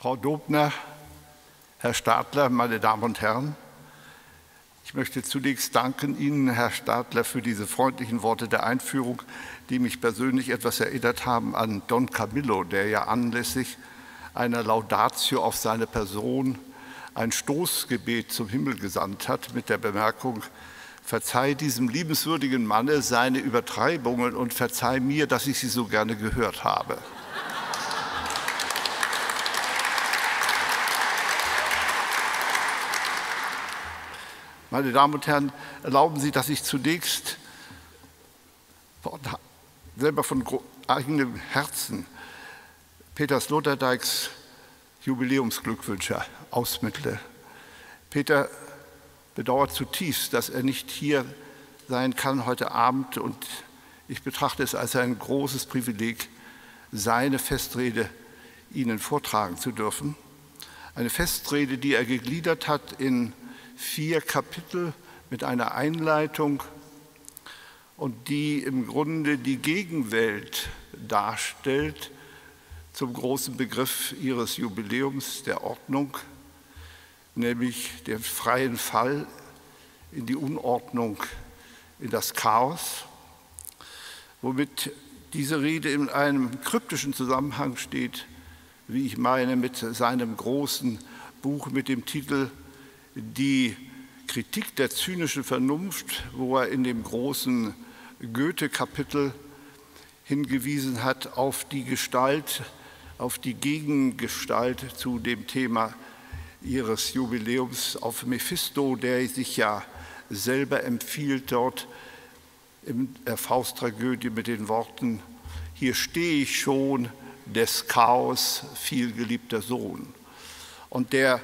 Frau Dobner, Herr Stadler, meine Damen und Herren, ich möchte zunächst danken Ihnen, Herr Stadler, für diese freundlichen Worte der Einführung, die mich persönlich etwas erinnert haben an Don Camillo, der ja anlässlich einer Laudatio auf seine Person ein Stoßgebet zum Himmel gesandt hat mit der Bemerkung, verzeih diesem liebenswürdigen Manne seine Übertreibungen und verzeih mir, dass ich sie so gerne gehört habe. Meine Damen und Herren, erlauben Sie, dass ich zunächst selber von eigenem Herzen Peter Sloterdijks Jubiläumsglückwünsche ausmittle. Peter bedauert zutiefst, dass er nicht hier sein kann heute Abend und ich betrachte es als ein großes Privileg, seine Festrede Ihnen vortragen zu dürfen. Eine Festrede, die er gegliedert hat in vier Kapitel mit einer Einleitung und die im Grunde die Gegenwelt darstellt zum großen Begriff ihres Jubiläums der Ordnung, nämlich den freien Fall in die Unordnung, in das Chaos, womit diese Rede in einem kryptischen Zusammenhang steht, wie ich meine, mit seinem großen Buch mit dem Titel die Kritik der zynischen Vernunft, wo er in dem großen Goethe-Kapitel hingewiesen hat auf die Gestalt, auf die Gegengestalt zu dem Thema ihres Jubiläums, auf Mephisto, der sich ja selber empfiehlt dort in der Fausttragödie mit den Worten, hier stehe ich schon, des Chaos vielgeliebter Sohn. Und der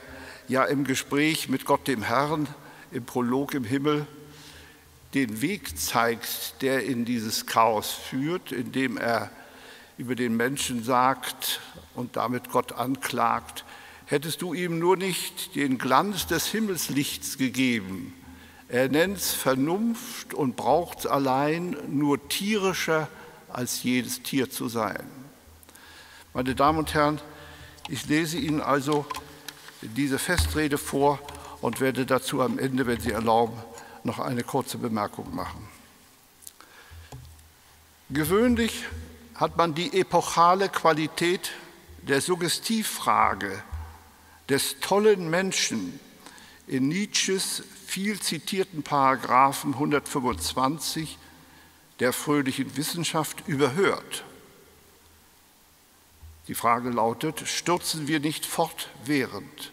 ja im Gespräch mit Gott dem Herrn, im Prolog im Himmel, den Weg zeigt, der in dieses Chaos führt, indem er über den Menschen sagt und damit Gott anklagt, hättest du ihm nur nicht den Glanz des Himmelslichts gegeben. Er nennt es Vernunft und braucht es allein nur tierischer als jedes Tier zu sein. Meine Damen und Herren, ich lese Ihnen also diese Festrede vor und werde dazu am Ende, wenn Sie erlauben, noch eine kurze Bemerkung machen. Gewöhnlich hat man die epochale Qualität der Suggestivfrage des tollen Menschen in Nietzsches viel zitierten Paragraphen 125 der fröhlichen Wissenschaft überhört. Die Frage lautet, stürzen wir nicht fortwährend?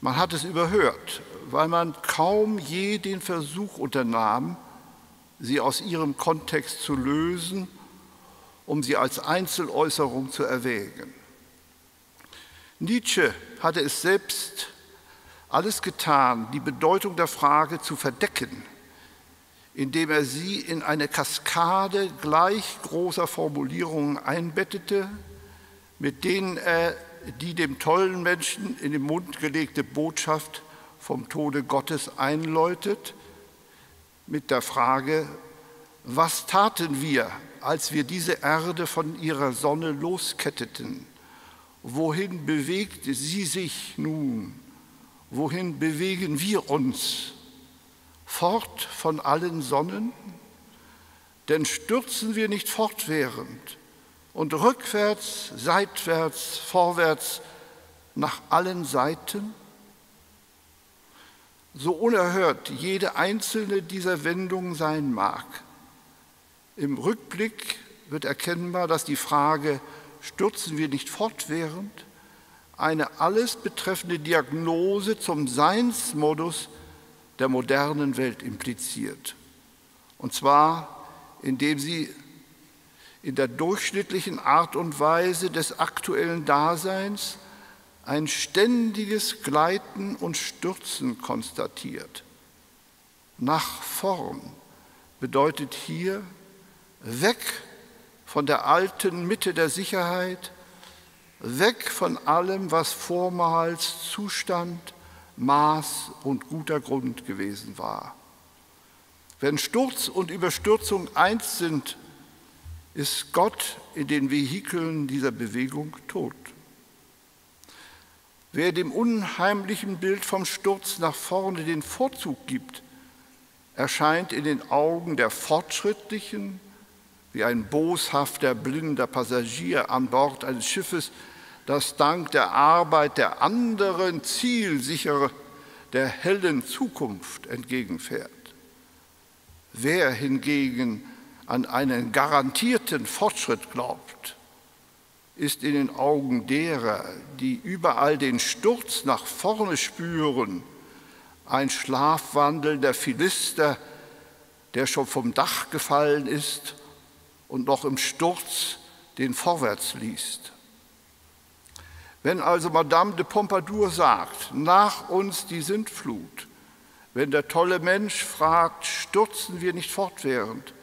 Man hat es überhört, weil man kaum je den Versuch unternahm, sie aus ihrem Kontext zu lösen, um sie als Einzeläußerung zu erwägen. Nietzsche hatte es selbst alles getan, die Bedeutung der Frage zu verdecken, indem er sie in eine Kaskade gleich großer Formulierungen einbettete, mit denen er die dem tollen Menschen in den Mund gelegte Botschaft vom Tode Gottes einläutet mit der Frage, was taten wir, als wir diese Erde von ihrer Sonne losketteten? Wohin bewegt sie sich nun? Wohin bewegen wir uns? Fort von allen Sonnen? Denn stürzen wir nicht fortwährend und rückwärts, seitwärts, vorwärts, nach allen Seiten? So unerhört jede einzelne dieser Wendungen sein mag, im Rückblick wird erkennbar, dass die Frage, stürzen wir nicht fortwährend, eine alles betreffende Diagnose zum Seinsmodus der modernen Welt impliziert. Und zwar, indem sie in der durchschnittlichen Art und Weise des aktuellen Daseins ein ständiges Gleiten und Stürzen konstatiert. Nach vorn bedeutet hier weg von der alten Mitte der Sicherheit, weg von allem, was vormals Zustand, Maß und guter Grund gewesen war. Wenn Sturz und Überstürzung eins sind, ist Gott in den Vehikeln dieser Bewegung tot. Wer dem unheimlichen Bild vom Sturz nach vorne den Vorzug gibt, erscheint in den Augen der Fortschrittlichen wie ein boshafter, blinder Passagier an Bord eines Schiffes, das dank der Arbeit der anderen zielsicher der hellen Zukunft entgegenfährt. Wer hingegen an einen garantierten Fortschritt glaubt, ist in den Augen derer, die überall den Sturz nach vorne spüren, ein schlafwandelnder Philister, der schon vom Dach gefallen ist und noch im Sturz den Vorwärts liest. Wenn also Madame de Pompadour sagt, nach uns die Sintflut, wenn der tolle Mensch fragt, stürzen wir nicht fortwährend,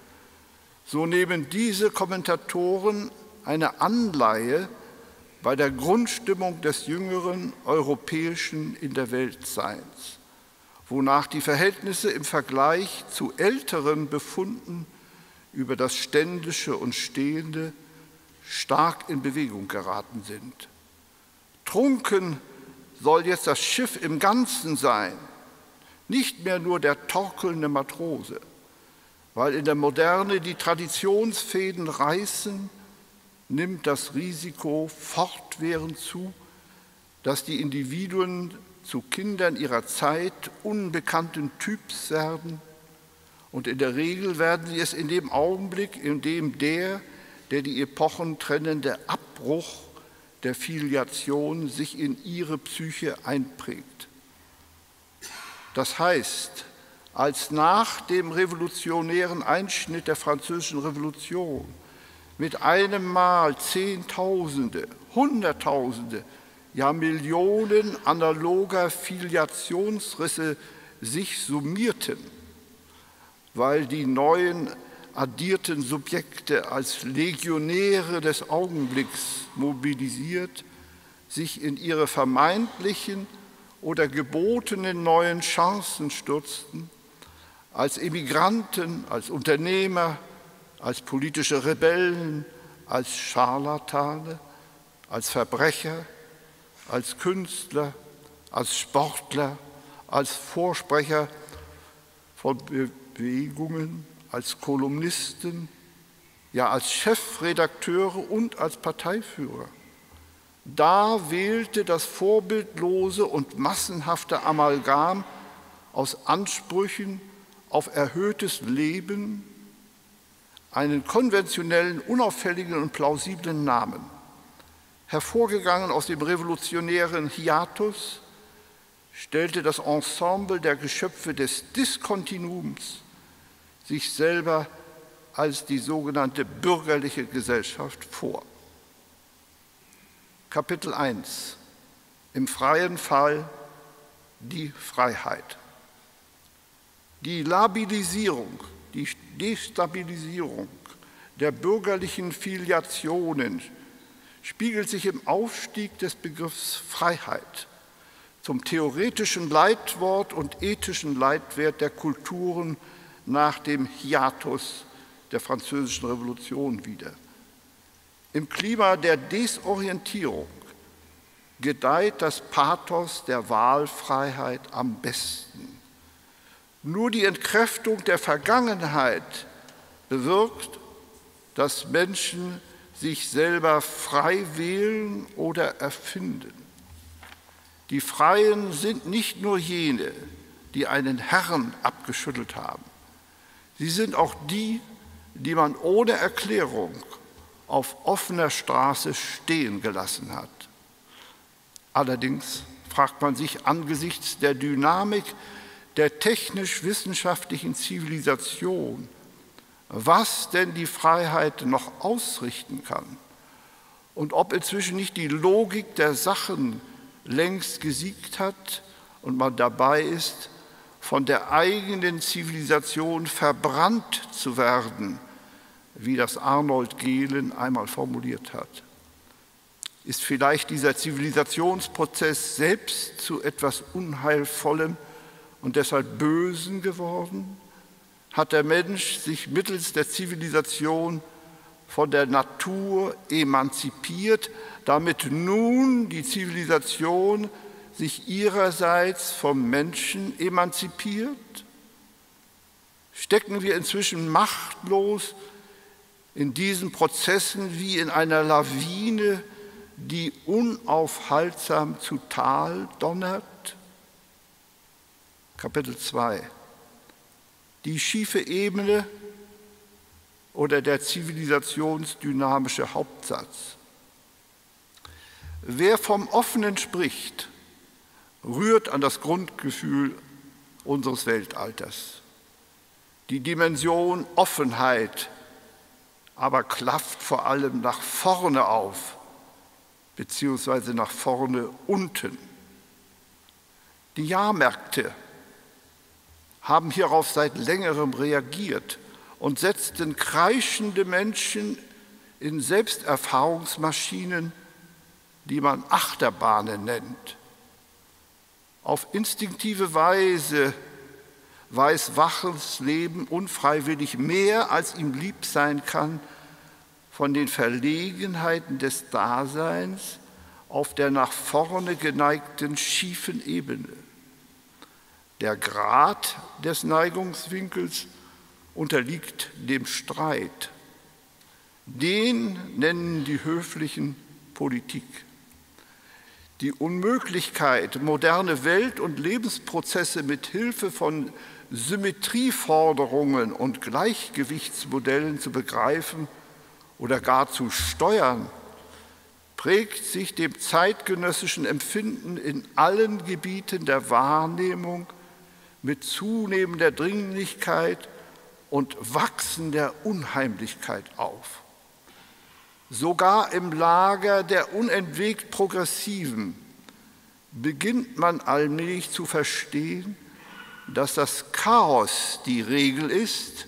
so nehmen diese Kommentatoren eine Anleihe bei der Grundstimmung des jüngeren europäischen in der Weltseins, wonach die Verhältnisse im Vergleich zu älteren Befunden über das Ständische und Stehende stark in Bewegung geraten sind. Trunken soll jetzt das Schiff im Ganzen sein, nicht mehr nur der torkelnde Matrose, weil in der Moderne die Traditionsfäden reißen nimmt das Risiko fortwährend zu, dass die Individuen zu Kindern ihrer Zeit unbekannten Typs werden. Und in der Regel werden sie es in dem Augenblick, in dem der, der die Epochen trennende Abbruch der Filiation sich in ihre Psyche einprägt. Das heißt, als nach dem revolutionären Einschnitt der französischen Revolution mit einem Mal Zehntausende, Hunderttausende, ja Millionen analoger Filiationsrisse sich summierten, weil die neuen addierten Subjekte als Legionäre des Augenblicks mobilisiert, sich in ihre vermeintlichen oder gebotenen neuen Chancen stürzten, als Emigranten, als Unternehmer, als politische Rebellen, als Scharlatane, als Verbrecher, als Künstler, als Sportler, als Vorsprecher von Bewegungen, als Kolumnisten, ja als Chefredakteure und als Parteiführer. Da wählte das vorbildlose und massenhafte Amalgam aus Ansprüchen auf erhöhtes Leben einen konventionellen, unauffälligen und plausiblen Namen, hervorgegangen aus dem revolutionären Hiatus, stellte das Ensemble der Geschöpfe des Diskontinuums sich selber als die sogenannte bürgerliche Gesellschaft vor. Kapitel 1 Im freien Fall die Freiheit. Die Labilisierung die Destabilisierung der bürgerlichen Filiationen spiegelt sich im Aufstieg des Begriffs Freiheit zum theoretischen Leitwort und ethischen Leitwert der Kulturen nach dem Hiatus der Französischen Revolution wieder. Im Klima der Desorientierung gedeiht das Pathos der Wahlfreiheit am besten. Nur die Entkräftung der Vergangenheit bewirkt, dass Menschen sich selber frei wählen oder erfinden. Die Freien sind nicht nur jene, die einen Herrn abgeschüttelt haben. Sie sind auch die, die man ohne Erklärung auf offener Straße stehen gelassen hat. Allerdings fragt man sich angesichts der Dynamik der technisch-wissenschaftlichen Zivilisation, was denn die Freiheit noch ausrichten kann und ob inzwischen nicht die Logik der Sachen längst gesiegt hat und man dabei ist, von der eigenen Zivilisation verbrannt zu werden, wie das Arnold Gehlen einmal formuliert hat. Ist vielleicht dieser Zivilisationsprozess selbst zu etwas Unheilvollem und deshalb Bösen geworden? Hat der Mensch sich mittels der Zivilisation von der Natur emanzipiert, damit nun die Zivilisation sich ihrerseits vom Menschen emanzipiert? Stecken wir inzwischen machtlos in diesen Prozessen wie in einer Lawine, die unaufhaltsam zu Tal donnert? Kapitel 2. Die schiefe Ebene oder der zivilisationsdynamische Hauptsatz. Wer vom Offenen spricht, rührt an das Grundgefühl unseres Weltalters. Die Dimension Offenheit aber klafft vor allem nach vorne auf, beziehungsweise nach vorne unten. Die Jahrmärkte haben hierauf seit längerem reagiert und setzten kreischende Menschen in Selbsterfahrungsmaschinen, die man Achterbahnen nennt. Auf instinktive Weise weiß waches Leben unfreiwillig mehr, als ihm lieb sein kann, von den Verlegenheiten des Daseins auf der nach vorne geneigten schiefen Ebene. Der Grad des Neigungswinkels unterliegt dem Streit. Den nennen die höflichen Politik. Die Unmöglichkeit, moderne Welt- und Lebensprozesse mit Hilfe von Symmetrieforderungen und Gleichgewichtsmodellen zu begreifen oder gar zu steuern, prägt sich dem zeitgenössischen Empfinden in allen Gebieten der Wahrnehmung mit zunehmender Dringlichkeit und wachsender Unheimlichkeit auf. Sogar im Lager der unentwegt Progressiven beginnt man allmählich zu verstehen, dass das Chaos die Regel ist,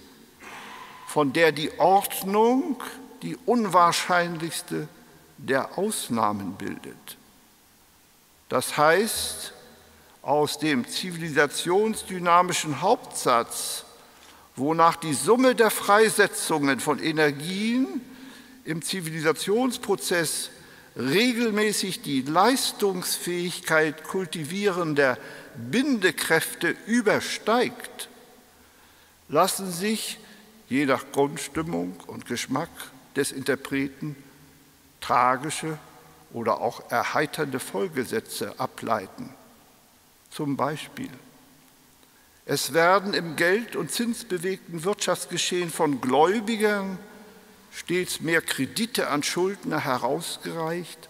von der die Ordnung die unwahrscheinlichste der Ausnahmen bildet. Das heißt, aus dem zivilisationsdynamischen Hauptsatz, wonach die Summe der Freisetzungen von Energien im Zivilisationsprozess regelmäßig die Leistungsfähigkeit kultivierender Bindekräfte übersteigt, lassen sich je nach Grundstimmung und Geschmack des Interpreten tragische oder auch erheiternde Folgesätze ableiten. Zum Beispiel, es werden im geld- und zinsbewegten Wirtschaftsgeschehen von Gläubigern stets mehr Kredite an Schuldner herausgereicht,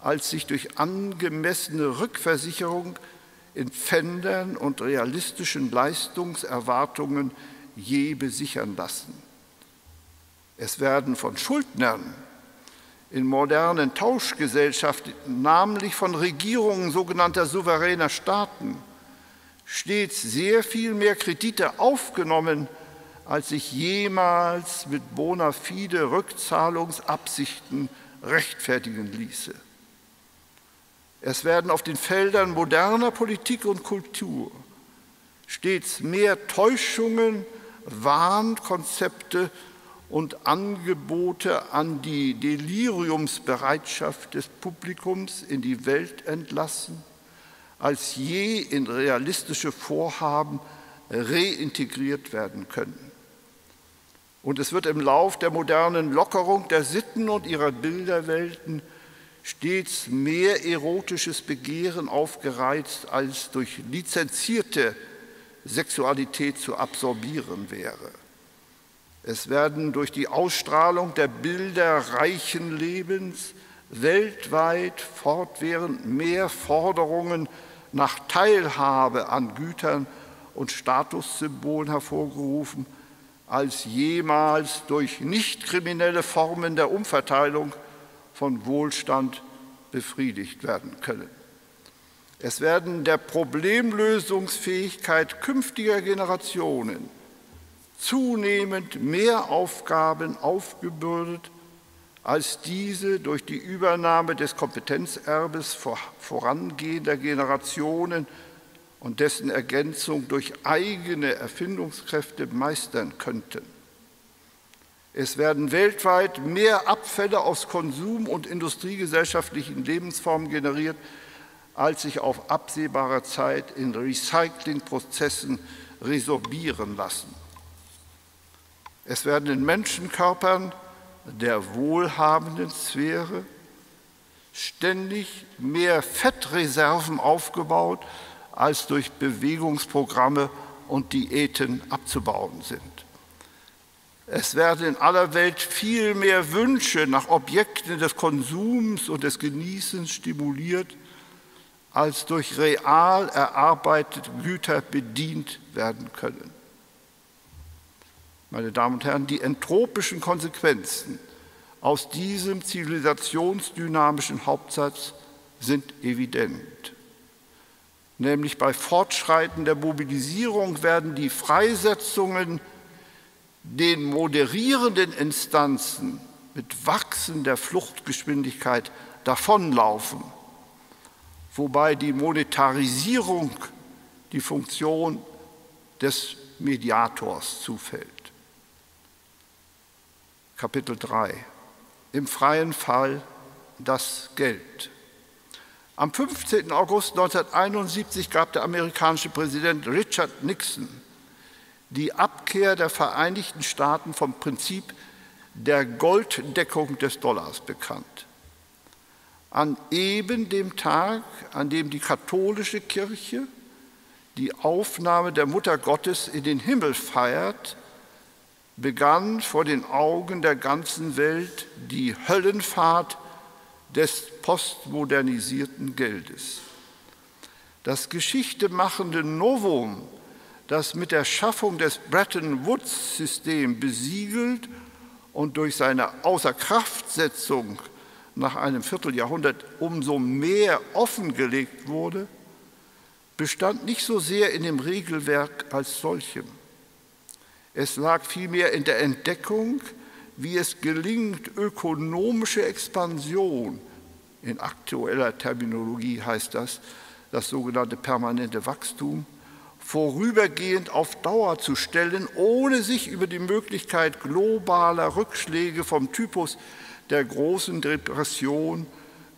als sich durch angemessene Rückversicherung in Pfändern und realistischen Leistungserwartungen je besichern lassen. Es werden von Schuldnern in modernen Tauschgesellschaften, namentlich von Regierungen sogenannter souveräner Staaten, stets sehr viel mehr Kredite aufgenommen, als sich jemals mit bona fide Rückzahlungsabsichten rechtfertigen ließe. Es werden auf den Feldern moderner Politik und Kultur stets mehr Täuschungen, Wahnkonzepte und Angebote an die Deliriumsbereitschaft des Publikums in die Welt entlassen, als je in realistische Vorhaben reintegriert werden können. Und es wird im Lauf der modernen Lockerung der Sitten und ihrer Bilderwelten stets mehr erotisches Begehren aufgereizt, als durch lizenzierte Sexualität zu absorbieren wäre. Es werden durch die Ausstrahlung der Bilder reichen Lebens weltweit fortwährend mehr Forderungen nach Teilhabe an Gütern und Statussymbolen hervorgerufen, als jemals durch nicht kriminelle Formen der Umverteilung von Wohlstand befriedigt werden können. Es werden der Problemlösungsfähigkeit künftiger Generationen zunehmend mehr Aufgaben aufgebürdet, als diese durch die Übernahme des Kompetenzerbes vorangehender Generationen und dessen Ergänzung durch eigene Erfindungskräfte meistern könnten. Es werden weltweit mehr Abfälle aus Konsum- und industriegesellschaftlichen Lebensformen generiert, als sich auf absehbare Zeit in Recyclingprozessen resorbieren lassen. Es werden in Menschenkörpern der wohlhabenden Sphäre ständig mehr Fettreserven aufgebaut, als durch Bewegungsprogramme und Diäten abzubauen sind. Es werden in aller Welt viel mehr Wünsche nach Objekten des Konsums und des Genießens stimuliert, als durch real erarbeitete Güter bedient werden können. Meine Damen und Herren, die entropischen Konsequenzen aus diesem zivilisationsdynamischen Hauptsatz sind evident. Nämlich bei fortschreitender Mobilisierung werden die Freisetzungen den moderierenden Instanzen mit wachsender Fluchtgeschwindigkeit davonlaufen wobei die Monetarisierung die Funktion des Mediators zufällt. Kapitel 3. Im freien Fall das Geld. Am 15. August 1971 gab der amerikanische Präsident Richard Nixon die Abkehr der Vereinigten Staaten vom Prinzip der Golddeckung des Dollars bekannt an eben dem Tag, an dem die katholische Kirche die Aufnahme der Mutter Gottes in den Himmel feiert, begann vor den Augen der ganzen Welt die Höllenfahrt des postmodernisierten Geldes. Das geschichtemachende Novum, das mit der Schaffung des Bretton Woods-Systems besiegelt und durch seine Außerkraftsetzung nach einem Vierteljahrhundert umso mehr offengelegt wurde, bestand nicht so sehr in dem Regelwerk als solchem. Es lag vielmehr in der Entdeckung, wie es gelingt, ökonomische Expansion, in aktueller Terminologie heißt das, das sogenannte permanente Wachstum, vorübergehend auf Dauer zu stellen, ohne sich über die Möglichkeit globaler Rückschläge vom Typus der großen Depression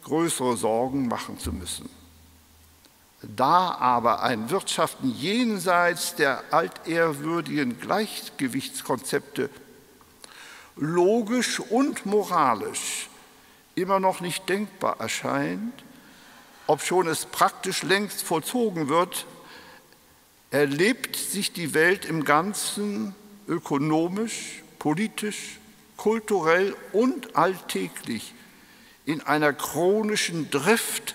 größere Sorgen machen zu müssen. Da aber ein Wirtschaften jenseits der altehrwürdigen Gleichgewichtskonzepte logisch und moralisch immer noch nicht denkbar erscheint, obschon es praktisch längst vollzogen wird, erlebt sich die Welt im Ganzen ökonomisch, politisch, kulturell und alltäglich in einer chronischen Drift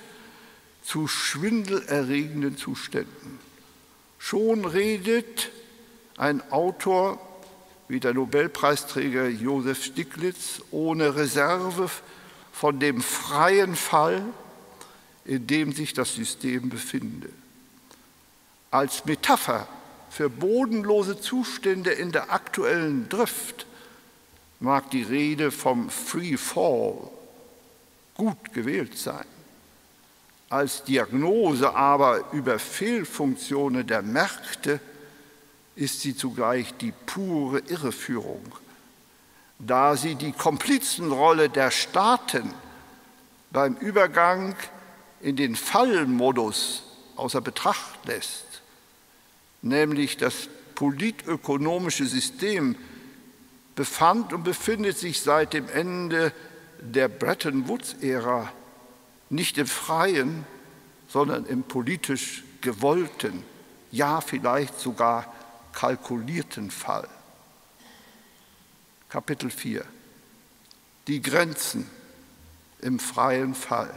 zu schwindelerregenden Zuständen. Schon redet ein Autor wie der Nobelpreisträger Josef Stiglitz ohne Reserve von dem freien Fall, in dem sich das System befinde. Als Metapher für bodenlose Zustände in der aktuellen Drift mag die Rede vom Free Fall gut gewählt sein. Als Diagnose aber über Fehlfunktionen der Märkte ist sie zugleich die pure Irreführung, da sie die Komplizenrolle der Staaten beim Übergang in den Fallmodus außer Betracht lässt, nämlich das politökonomische System befand und befindet sich seit dem Ende der Bretton Woods-Ära nicht im freien, sondern im politisch gewollten, ja vielleicht sogar kalkulierten Fall. Kapitel 4. Die Grenzen im freien Fall.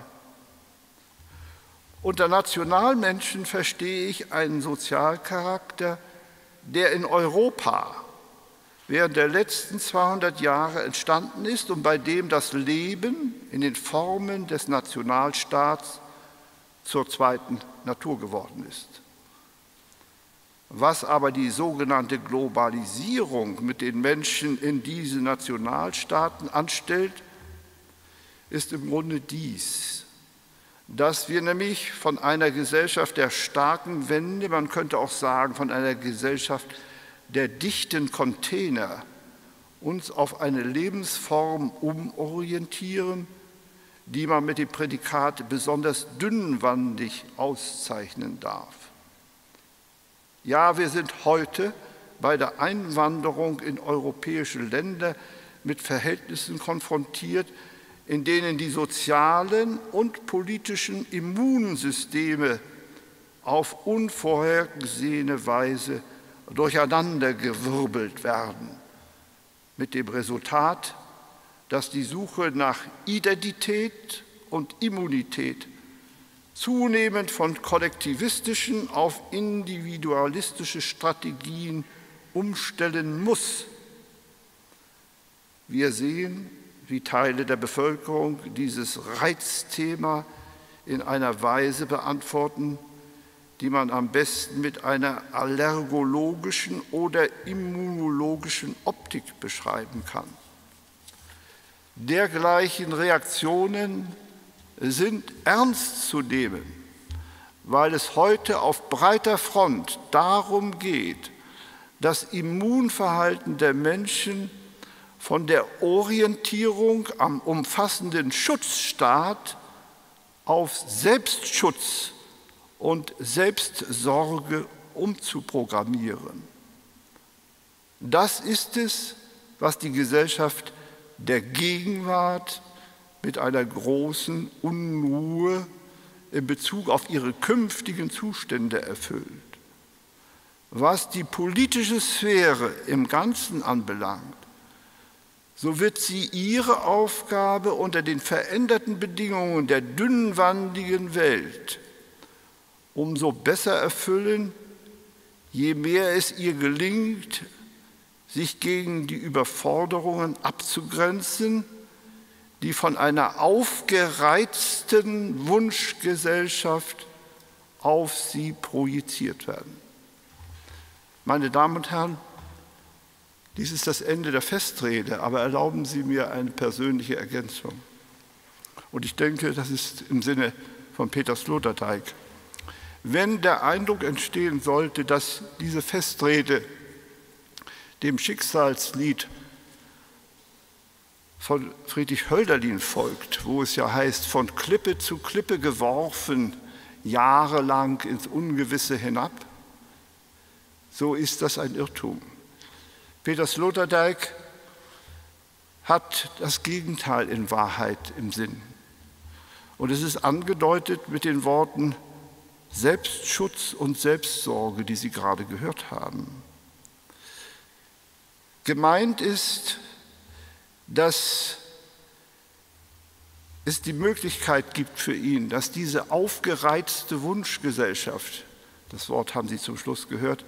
Unter Nationalmenschen verstehe ich einen Sozialcharakter, der in Europa während der letzten 200 Jahre entstanden ist und bei dem das Leben in den Formen des Nationalstaats zur zweiten Natur geworden ist. Was aber die sogenannte Globalisierung mit den Menschen in diese Nationalstaaten anstellt, ist im Grunde dies, dass wir nämlich von einer Gesellschaft der starken Wende, man könnte auch sagen von einer Gesellschaft der dichten Container uns auf eine Lebensform umorientieren, die man mit dem Prädikat besonders dünnwandig auszeichnen darf. Ja, wir sind heute bei der Einwanderung in europäische Länder mit Verhältnissen konfrontiert, in denen die sozialen und politischen Immunsysteme auf unvorhergesehene Weise durcheinandergewirbelt werden, mit dem Resultat, dass die Suche nach Identität und Immunität zunehmend von kollektivistischen auf individualistische Strategien umstellen muss. Wir sehen, wie Teile der Bevölkerung dieses Reizthema in einer Weise beantworten, die man am besten mit einer allergologischen oder immunologischen Optik beschreiben kann. Dergleichen Reaktionen sind ernst zu nehmen, weil es heute auf breiter Front darum geht, das Immunverhalten der Menschen von der Orientierung am umfassenden Schutzstaat auf Selbstschutz und Selbstsorge umzuprogrammieren. Das ist es, was die Gesellschaft der Gegenwart mit einer großen Unruhe in Bezug auf ihre künftigen Zustände erfüllt. Was die politische Sphäre im Ganzen anbelangt, so wird sie ihre Aufgabe unter den veränderten Bedingungen der dünnwandigen Welt umso besser erfüllen, je mehr es ihr gelingt, sich gegen die Überforderungen abzugrenzen, die von einer aufgereizten Wunschgesellschaft auf sie projiziert werden. Meine Damen und Herren, dies ist das Ende der Festrede, aber erlauben Sie mir eine persönliche Ergänzung. Und ich denke, das ist im Sinne von Peter Sloterdijk. Wenn der Eindruck entstehen sollte, dass diese Festrede dem Schicksalslied von Friedrich Hölderlin folgt, wo es ja heißt, von Klippe zu Klippe geworfen, jahrelang ins Ungewisse hinab, so ist das ein Irrtum. Peter Sloterdijk hat das Gegenteil in Wahrheit im Sinn. Und es ist angedeutet mit den Worten Selbstschutz und Selbstsorge, die Sie gerade gehört haben. Gemeint ist, dass es die Möglichkeit gibt für ihn, dass diese aufgereizte Wunschgesellschaft, das Wort haben Sie zum Schluss gehört,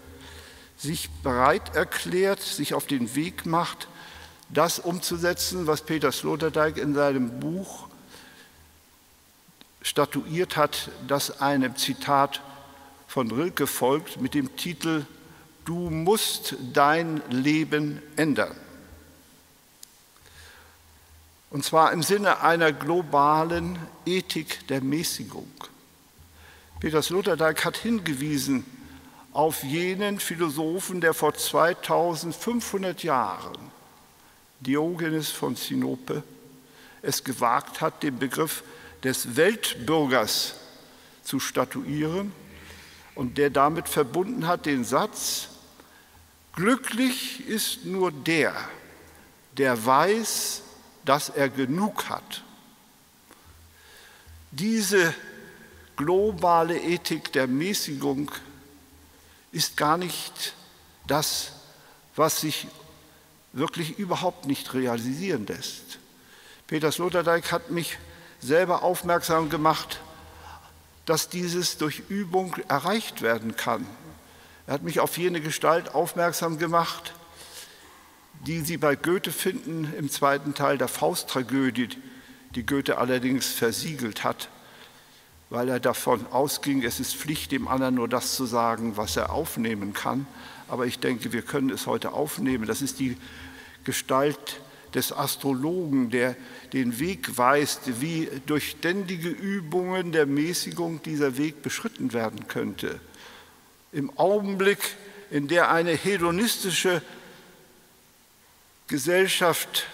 sich bereit erklärt, sich auf den Weg macht, das umzusetzen, was Peter Sloterdijk in seinem Buch statuiert hat, das einem Zitat von Rilke folgt mit dem Titel Du musst dein Leben ändern. Und zwar im Sinne einer globalen Ethik der Mäßigung. Peter Sloterdijk hat hingewiesen auf jenen Philosophen, der vor 2500 Jahren, Diogenes von Sinope, es gewagt hat, den Begriff des Weltbürgers zu statuieren und der damit verbunden hat den Satz, glücklich ist nur der, der weiß, dass er genug hat. Diese globale Ethik der Mäßigung ist gar nicht das, was sich wirklich überhaupt nicht realisieren lässt. Peter Sloterdijk hat mich selber aufmerksam gemacht, dass dieses durch Übung erreicht werden kann. Er hat mich auf jene Gestalt aufmerksam gemacht, die Sie bei Goethe finden im zweiten Teil der Fausttragödie, die Goethe allerdings versiegelt hat weil er davon ausging, es ist Pflicht, dem anderen nur das zu sagen, was er aufnehmen kann. Aber ich denke, wir können es heute aufnehmen. Das ist die Gestalt des Astrologen, der den Weg weist, wie durch ständige Übungen der Mäßigung dieser Weg beschritten werden könnte. Im Augenblick, in der eine hedonistische Gesellschaft,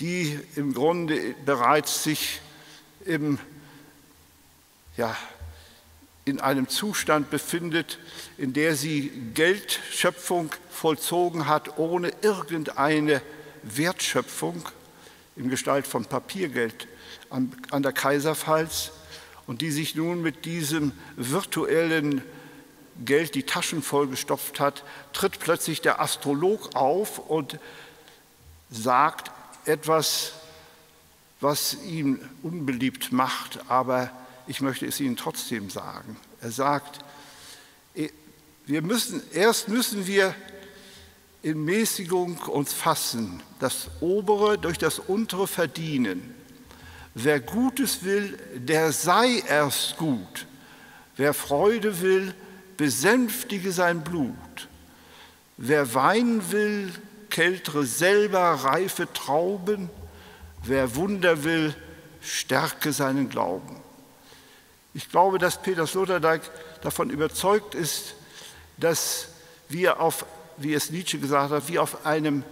die im Grunde bereits sich im, ja, in einem Zustand befindet, in der sie Geldschöpfung vollzogen hat, ohne irgendeine Wertschöpfung in Gestalt von Papiergeld an, an der Kaiserpfalz und die sich nun mit diesem virtuellen Geld die Taschen vollgestopft hat, tritt plötzlich der Astrolog auf und sagt etwas, was ihn unbeliebt macht, aber ich möchte es Ihnen trotzdem sagen. Er sagt, wir müssen, erst müssen wir in Mäßigung uns fassen, das Obere durch das Untere verdienen. Wer Gutes will, der sei erst gut. Wer Freude will, besänftige sein Blut. Wer weinen will, kältere selber reife Trauben. Wer Wunder will, stärke seinen Glauben. Ich glaube, dass Peter Sloterdijk davon überzeugt ist, dass wir auf, wie es Nietzsche gesagt hat, wie auf einem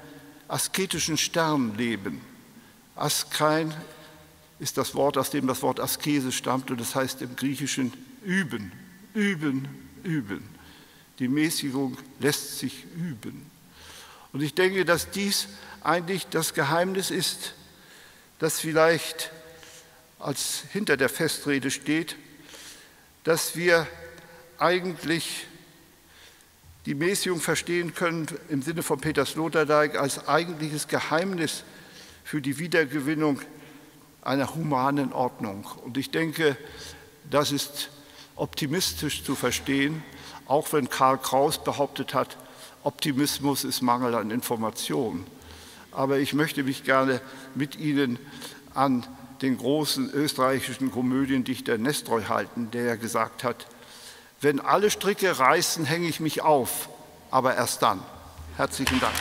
asketischen Stern leben. Askein ist das Wort, aus dem das Wort Askese stammt und das heißt im Griechischen üben, üben, üben. Die Mäßigung lässt sich üben. Und ich denke, dass dies eigentlich das Geheimnis ist, das vielleicht als hinter der Festrede steht, dass wir eigentlich die Mäßigung verstehen können im Sinne von Peter Sloterdijk als eigentliches Geheimnis für die Wiedergewinnung einer humanen Ordnung. Und ich denke, das ist optimistisch zu verstehen, auch wenn Karl Kraus behauptet hat, Optimismus ist Mangel an Informationen. Aber ich möchte mich gerne mit Ihnen an den großen österreichischen Komödiendichter Nestroy halten, der ja gesagt hat, wenn alle Stricke reißen, hänge ich mich auf, aber erst dann. Herzlichen Dank.